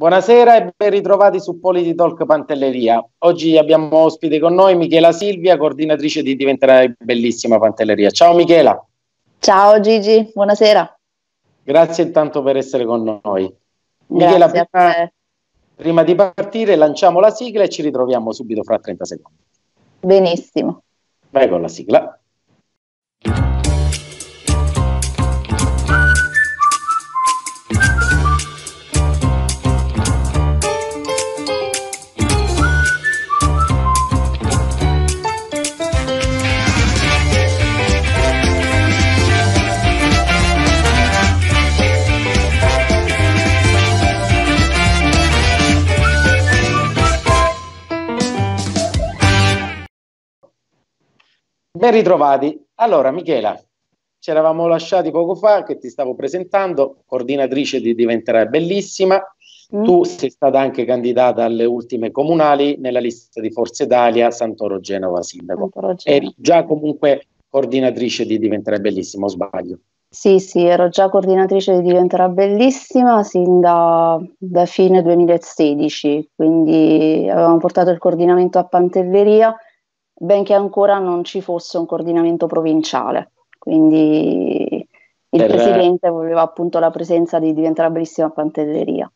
Buonasera e ben ritrovati su Polititalk Pantelleria. Oggi abbiamo ospite con noi Michela Silvia, coordinatrice di Diventerai Bellissima Pantelleria. Ciao Michela. Ciao Gigi, buonasera. Grazie intanto per essere con noi. Michela, prima, prima di partire lanciamo la sigla e ci ritroviamo subito fra 30 secondi. Benissimo. Vai con la sigla. Ben ritrovati. Allora, Michela, ci eravamo lasciati poco fa che ti stavo presentando, coordinatrice di Diventerai Bellissima. Mm. Tu sei stata anche candidata alle ultime comunali nella lista di Forza Italia Santoro Genova Sindaco. Santoro Genova. Eri già comunque coordinatrice di Diventerai Bellissima, o sbaglio? Sì, sì, ero già coordinatrice di Diventerà Bellissima sin da, da fine 2016, quindi avevamo portato il coordinamento a Pantelleria benché ancora non ci fosse un coordinamento provinciale. Quindi il per, presidente voleva appunto la presenza di Diventerà Bellissima Pantelleria.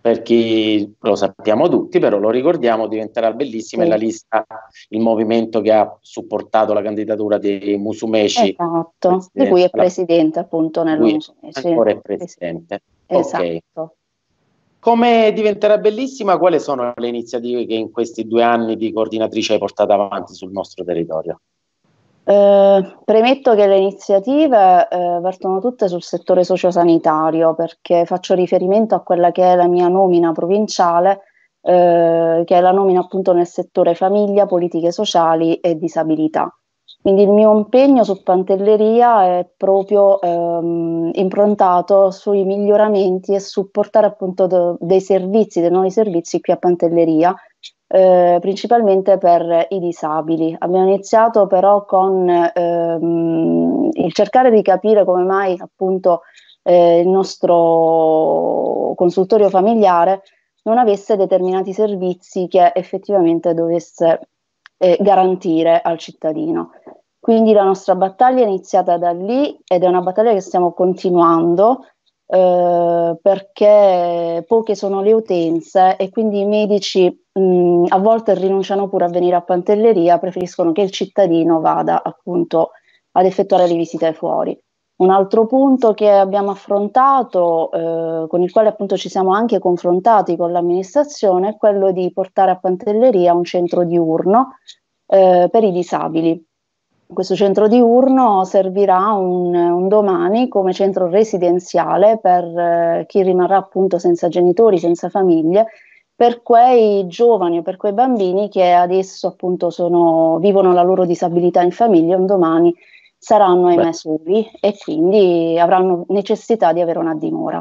Per chi lo sappiamo tutti, però lo ricordiamo, diventerà bellissima sì. la lista, il movimento che ha supportato la candidatura di Musumeci. Esatto, di cui è presidente appunto nel Musumeci. Ancora è presidente. Esatto. Okay. Come diventerà bellissima? Quali sono le iniziative che in questi due anni di coordinatrice hai portato avanti sul nostro territorio? Eh, premetto che le iniziative eh, vertono tutte sul settore sociosanitario perché faccio riferimento a quella che è la mia nomina provinciale, eh, che è la nomina appunto nel settore famiglia, politiche sociali e disabilità. Quindi il mio impegno su Pantelleria è proprio ehm, improntato sui miglioramenti e su portare appunto de- dei servizi, dei nuovi servizi qui a Pantelleria, eh, principalmente per i disabili. Abbiamo iniziato però con ehm, il cercare di capire come mai appunto eh, il nostro consultorio familiare non avesse determinati servizi che effettivamente dovesse eh, garantire al cittadino. Quindi la nostra battaglia è iniziata da lì ed è una battaglia che stiamo continuando eh, perché poche sono le utenze e quindi i medici mh, a volte rinunciano pure a venire a Pantelleria, preferiscono che il cittadino vada appunto ad effettuare le visite fuori. Un altro punto che abbiamo affrontato, eh, con il quale appunto ci siamo anche confrontati con l'amministrazione, è quello di portare a Pantelleria un centro diurno eh, per i disabili. Questo centro diurno servirà un, un domani come centro residenziale per eh, chi rimarrà appunto senza genitori, senza famiglie, per quei giovani o per quei bambini che adesso appunto sono, vivono la loro disabilità in famiglia, un domani saranno ahimè soli e quindi avranno necessità di avere una dimora.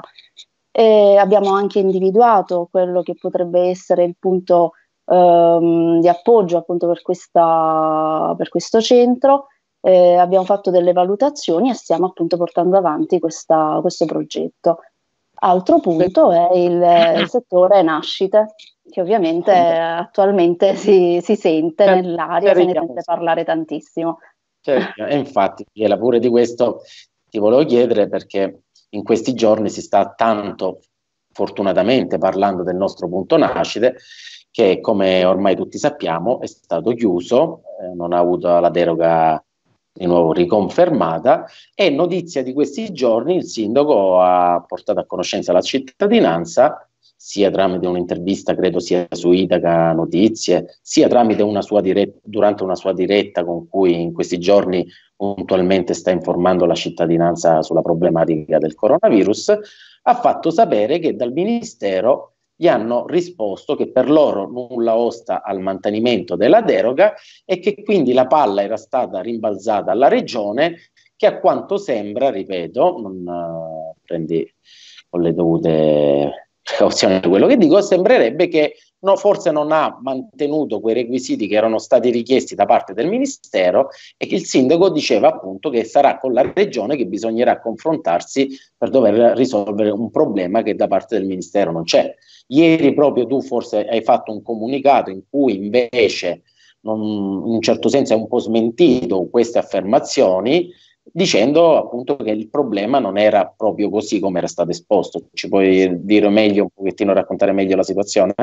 E abbiamo anche individuato quello che potrebbe essere il punto ehm, di appoggio appunto per, questa, per questo centro. Eh, abbiamo fatto delle valutazioni e stiamo appunto portando avanti questa, questo progetto. Altro punto è il, il settore nascite, che ovviamente attualmente si, si sente nell'aria, se ne sente parlare tantissimo. Certo, e infatti, Michela, pure di questo ti volevo chiedere perché in questi giorni si sta tanto, fortunatamente, parlando del nostro punto nascite, che come ormai tutti sappiamo è stato chiuso, eh, non ha avuto la deroga di nuovo riconfermata e notizia di questi giorni il sindaco ha portato a conoscenza la cittadinanza sia tramite un'intervista, credo sia su Itaca Notizie, sia tramite una sua diretta, durante una sua diretta con cui in questi giorni puntualmente sta informando la cittadinanza sulla problematica del coronavirus, ha fatto sapere che dal Ministero gli hanno risposto che per loro nulla osta al mantenimento della deroga e che quindi la palla era stata rimbalzata alla regione che a quanto sembra, ripeto, non uh, prendi con le dovute precauzione quello che dico, sembrerebbe che no, forse non ha mantenuto quei requisiti che erano stati richiesti da parte del Ministero e che il sindaco diceva appunto che sarà con la regione che bisognerà confrontarsi per dover risolvere un problema che da parte del Ministero non c'è. Ieri proprio tu forse hai fatto un comunicato in cui invece non, in un certo senso hai un po' smentito queste affermazioni dicendo appunto che il problema non era proprio così come era stato esposto. Ci puoi dire meglio, un pochettino raccontare meglio la situazione?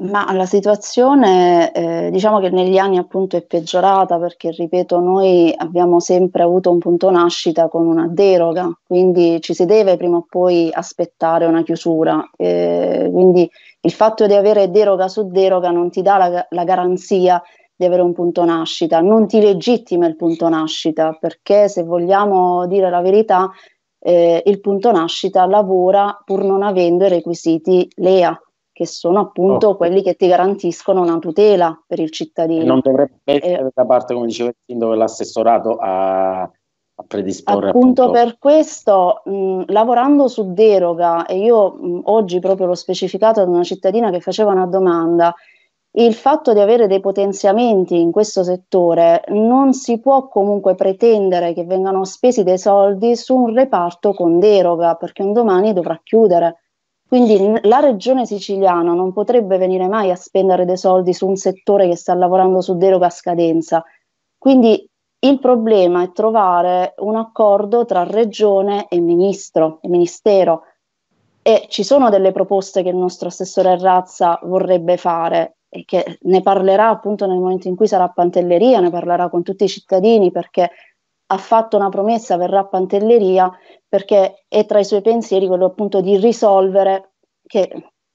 Ma la situazione eh, diciamo che negli anni appunto è peggiorata perché, ripeto, noi abbiamo sempre avuto un punto nascita con una deroga, quindi ci si deve prima o poi aspettare una chiusura. Eh, quindi il fatto di avere deroga su deroga non ti dà la, la garanzia di avere un punto nascita, non ti legittima il punto nascita perché se vogliamo dire la verità, eh, il punto nascita lavora pur non avendo i requisiti LEA che sono appunto oh. quelli che ti garantiscono una tutela per il cittadino. Non dovrebbe essere eh, da parte, come diceva il sindaco, dell'assessorato a, a predisporre. Appunto, appunto, per questo, mh, lavorando su deroga, e io mh, oggi proprio l'ho specificato ad una cittadina che faceva una domanda, il fatto di avere dei potenziamenti in questo settore non si può comunque pretendere che vengano spesi dei soldi su un reparto con deroga, perché un domani dovrà chiudere. Quindi la regione siciliana non potrebbe venire mai a spendere dei soldi su un settore che sta lavorando su deroga a scadenza. Quindi il problema è trovare un accordo tra regione e ministro e ministero. E ci sono delle proposte che il nostro assessore Razza vorrebbe fare e che ne parlerà appunto nel momento in cui sarà a Pantelleria, ne parlerà con tutti i cittadini perché ha fatto una promessa, verrà a Pantelleria perché è tra i suoi pensieri quello appunto di risolvere che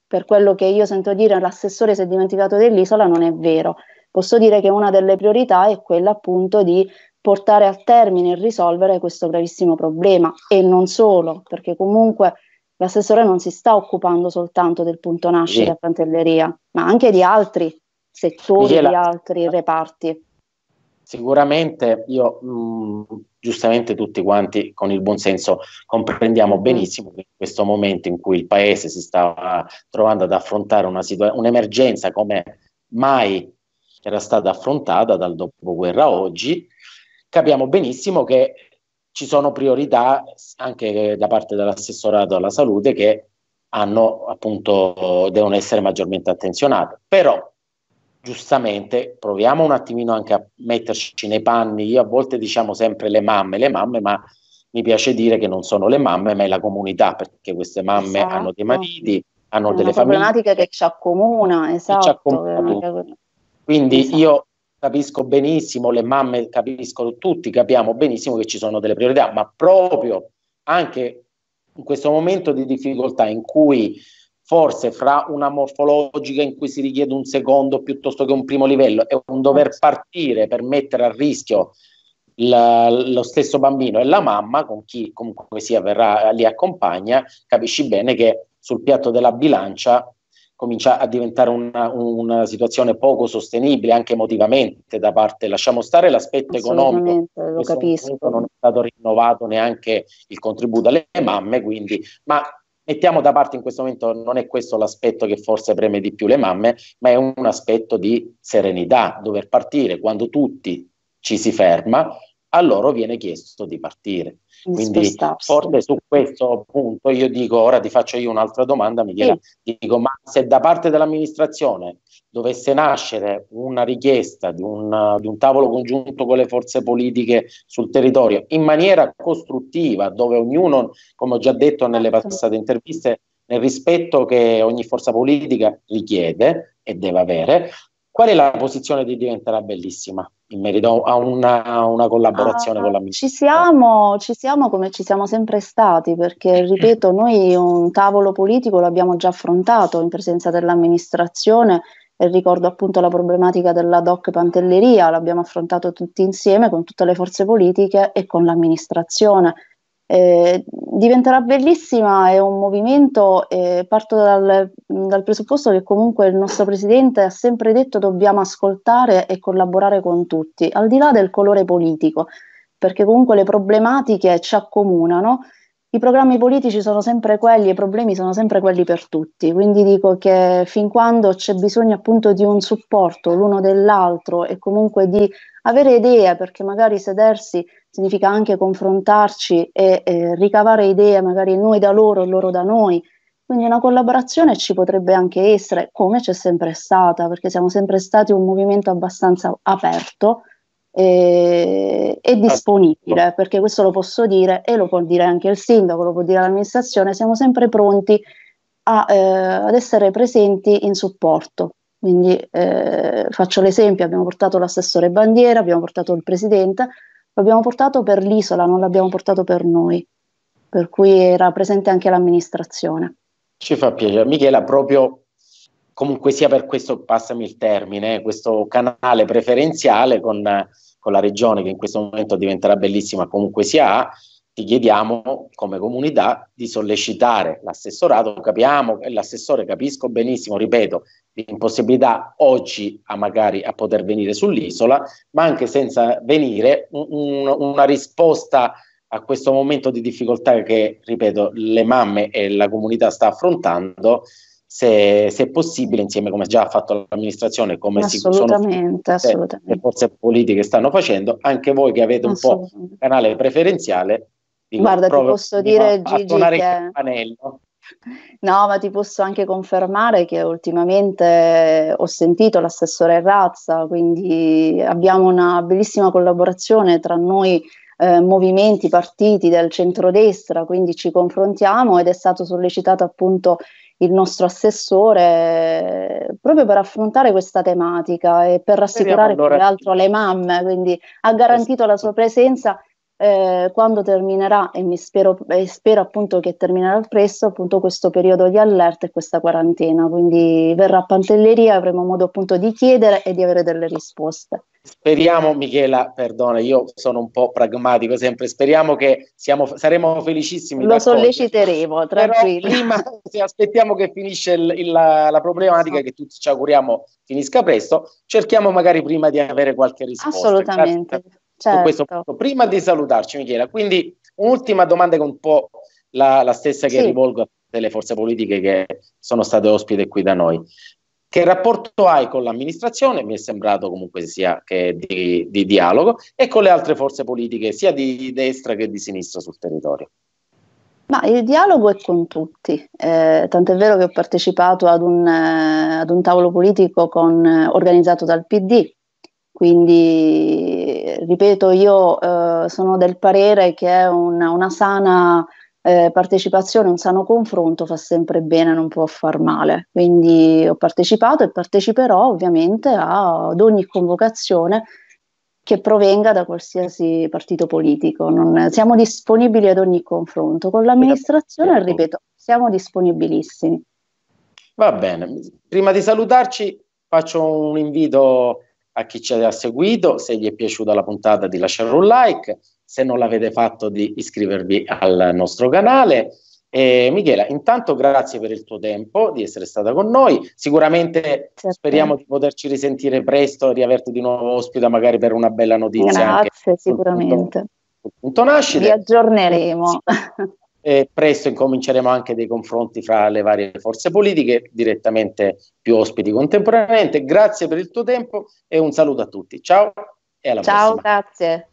per quello che io sento dire l'assessore si è dimenticato dell'isola non è vero. Posso dire che una delle priorità è quella appunto di portare a termine e risolvere questo gravissimo problema e non solo, perché comunque l'assessore non si sta occupando soltanto del punto nascita sì. a Pantelleria, ma anche di altri settori, Michela, di altri reparti. Sicuramente io mh, giustamente tutti quanti con il buon senso comprendiamo benissimo che in questo momento in cui il paese si sta trovando ad affrontare una situa- un'emergenza come mai era stata affrontata dal dopoguerra a oggi, capiamo benissimo che ci sono priorità anche da parte dell'assessorato alla salute che hanno appunto devono essere maggiormente attenzionate. Però giustamente proviamo un attimino anche a metterci nei panni. Io a volte diciamo sempre le mamme, le mamme, ma mi piace dire che non sono le mamme, ma è la comunità, perché queste mamme esatto. hanno dei mariti, hanno delle famiglie. problematiche che ci accomuna, esatto. Ci accomuna Quindi esatto. io capisco benissimo, le mamme capiscono, tutti capiamo benissimo che ci sono delle priorità, ma proprio anche in questo momento di difficoltà in cui forse fra una morfologica in cui si richiede un secondo piuttosto che un primo livello e un dover partire per mettere a rischio la, lo stesso bambino e la mamma, con chi comunque sia verrà li accompagna, capisci bene che sul piatto della bilancia comincia a diventare una, una situazione poco sostenibile anche emotivamente da parte, lasciamo stare l'aspetto economico, lo capisco. non è stato rinnovato neanche il contributo alle mamme, quindi, ma mettiamo da parte in questo momento, non è questo l'aspetto che forse preme di più le mamme, ma è un aspetto di serenità, dover partire. Quando tutti ci si ferma, a loro viene chiesto di partire. Quindi forse su questo punto io dico, ora ti faccio io un'altra domanda, mi sì. dico, ma se da parte dell'amministrazione dovesse nascere una richiesta di un, di un, tavolo congiunto con le forze politiche sul territorio in maniera costruttiva, dove ognuno, come ho già detto nelle certo. passate interviste, nel rispetto che ogni forza politica richiede e deve avere, qual è la posizione di diventerà bellissima? in merito a una, una collaborazione ah, con l'amministrazione? Ci siamo, ci siamo come ci siamo sempre stati, perché ripeto, noi un tavolo politico l'abbiamo già affrontato in presenza dell'amministrazione e ricordo appunto la problematica della DOC Pantelleria, l'abbiamo affrontato tutti insieme con tutte le forze politiche e con l'amministrazione. Eh, diventerà bellissima, è un movimento, eh, parto dal, dal, presupposto che comunque il nostro Presidente ha sempre detto dobbiamo ascoltare e collaborare con tutti, al di là del colore politico, perché comunque le problematiche ci accomunano. I programmi politici sono sempre quelli, i problemi sono sempre quelli per tutti, quindi dico che fin quando c'è bisogno appunto di un supporto l'uno dell'altro e comunque di avere idee, perché magari sedersi significa anche confrontarci e eh, ricavare idee magari noi da loro e loro da noi, quindi una collaborazione ci potrebbe anche essere, come c'è sempre stata, perché siamo sempre stati un movimento abbastanza aperto e, e disponibile, perché questo lo posso dire e lo può dire anche il sindaco, lo può dire l'amministrazione, siamo sempre pronti a, eh, ad essere presenti in supporto. Quindi eh, faccio l'esempio, abbiamo portato l'assessore bandiera, abbiamo portato il presidente, lo abbiamo portato per l'isola, non l'abbiamo portato per noi, per cui era presente anche l'amministrazione. Ci fa piacere. Michela, proprio comunque sia per questo, passami il termine, questo canale preferenziale con, con la regione che in questo momento diventerà bellissima, comunque sia, ti chiediamo come comunità di sollecitare l'assessorato, capiamo, l'assessore capisco benissimo, ripeto, l'impossibilità oggi a magari a poter venire sull'isola, ma anche senza venire un, un, una risposta a questo momento di difficoltà che, ripeto, le mamme e la comunità sta affrontando, se, se è possibile, insieme come già ha fatto l'amministrazione, come si sono assolutamente. le forze politiche stanno facendo, anche voi che avete un po' il canale preferenziale, dico, Guarda, ti posso dire Gigi che... No, ma ti posso anche confermare che ultimamente ho sentito l'assessore Razza, quindi abbiamo una bellissima collaborazione tra noi eh, movimenti, partiti del centrodestra, quindi ci confrontiamo ed è stato sollecitato appunto il nostro assessore eh, proprio per affrontare questa tematica e per rassicurare più che altro le mamme, quindi ha garantito la sua presenza eh, quando terminerà, e mi spero, e spero appunto che terminerà presto, appunto questo periodo di allerta e questa quarantena, quindi verrà a Pantelleria, avremo modo appunto di chiedere e di avere delle risposte. Speriamo, Michela, perdona, io sono un po' pragmatico sempre, speriamo che siamo, saremo felicissimi. Lo solleciteremo, tranquillo. prima, se aspettiamo che finisce il, il, la, la, problematica, che tutti ci auguriamo finisca presto, cerchiamo magari prima di avere qualche risposta. Assolutamente. Certo. Certo. Questo punto. Prima di salutarci, Michela, quindi un'ultima domanda che un po' la, la stessa che sì. rivolgo a tutte le forze politiche che sono state ospite qui da noi. Che rapporto hai con l'amministrazione? Mi è sembrato comunque sia che di, di dialogo e con le altre forze politiche, sia di destra che di sinistra sul territorio. Ma il dialogo è con tutti, eh, tant'è vero che ho partecipato ad un, eh, ad un tavolo politico con, eh, organizzato dal PD quindi, ripeto, io eh, sono del parere che una, una sana eh, partecipazione, un sano confronto fa sempre bene, non può far male. Quindi ho partecipato e parteciperò ovviamente a, ad ogni convocazione che provenga da qualsiasi partito politico. Non, siamo disponibili ad ogni confronto. Con l'amministrazione, ripeto, siamo disponibilissimi. Va bene, prima di salutarci faccio un invito a chi ci ha seguito, se gli è piaciuta la puntata di lasciare un like, se non l'avete fatto di iscrivervi al nostro canale. E Michela, intanto grazie per il tuo tempo, di essere stata con noi. Sicuramente certo. speriamo di poterci risentire presto, di averti di nuovo ospite, magari per una bella notizia. Grazie, sicuramente. Sul punto nascita. Vi aggiorneremo. E presto incominceremo anche dei confronti fra le varie forze politiche, direttamente più ospiti contemporaneamente. Grazie per il tuo tempo e un saluto a tutti. Ciao e alla Ciao, prossima. grazie.